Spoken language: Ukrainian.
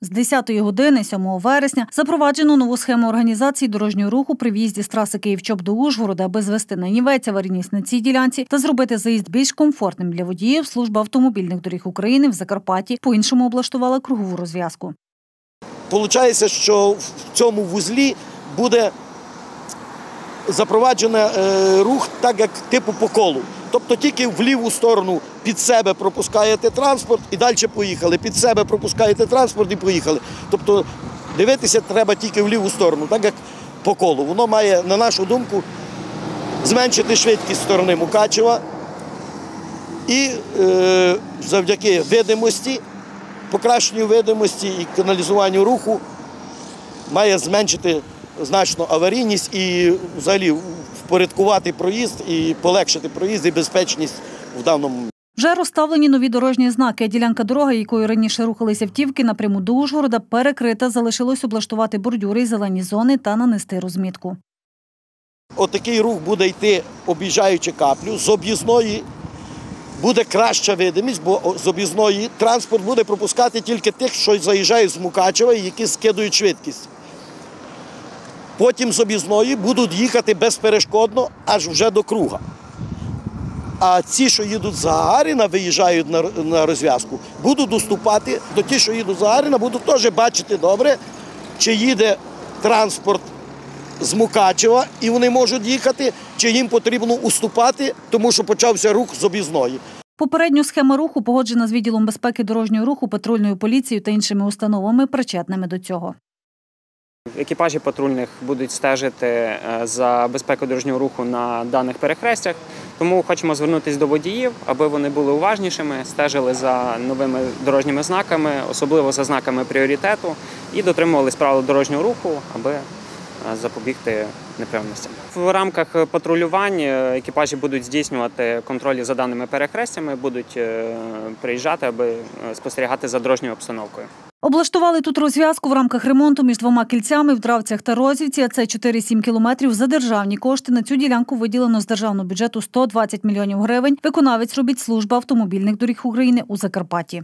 З 10 години 7 вересня запроваджено нову схему організації дорожнього руху при в'їзді з траси Київ-Чоп до Ужгорода, аби звести на нівець аварійність на цій ділянці та зробити заїзд більш комфортним для водіїв. Служба автомобільних доріг України в Закарпатті по-іншому облаштувала кругову розв'язку. Получається, що в цьому вузлі буде запроваджено е, рух так, як типу по колу. Тобто тільки в ліву сторону під себе пропускаєте транспорт і далі поїхали. Під себе пропускаєте транспорт і поїхали. Тобто дивитися треба тільки в ліву сторону, так як по колу. Воно має, на нашу думку, зменшити швидкість сторони Мукачева і е, завдяки видимості, покращенню видимості і каналізуванню руху має зменшити значно аварійність і взагалі впорядкувати проїзд і полегшити проїзд і безпечність в даному. Вже розставлені нові дорожні знаки. Ділянка дороги, якою раніше рухалися автівки напряму до Ужгорода, перекрита. Залишилось облаштувати бордюри й зелені зони та нанести розмітку. Отакий рух буде йти, об'їжджаючи каплю, з об'їзної буде краща видимість, бо з об'їзної транспорт буде пропускати тільки тих, що заїжджають з Мукачева і які скидують швидкість. Потім з об'їзної будуть їхати безперешкодно аж вже до круга. А ці, що їдуть з Гагаріна, виїжджають на, на розв'язку, будуть доступати до ті, що їдуть з Гагаріна, будуть теж бачити добре, чи їде транспорт з Мукачева, і вони можуть їхати, чи їм потрібно уступати, тому що почався рух з об'їзної. Попередньо схема руху погоджена з відділом безпеки дорожнього руху, патрульною поліцією та іншими установами, причетними до цього. Екіпажі патрульних будуть стежити е, за безпекою дорожнього руху на даних перехрестях. Тому хочемо звернутися до водіїв, аби вони були уважнішими, стежили за новими дорожніми знаками, особливо за знаками пріоритету, і дотримувались правил дорожнього руху, аби е, запобігти непевностям. В рамках патрулювань е, екіпажі будуть здійснювати контролі за даними перехрестями, будуть приїжджати, аби спостерігати за дорожньою обстановкою. Облаштували тут розв'язку в рамках ремонту між двома кільцями в Дравцях та Розівці. а це 4-7 кілометрів за державні кошти. На цю ділянку виділено з державного бюджету 120 мільйонів гривень. Виконавець робить служба автомобільних доріг України у Закарпатті.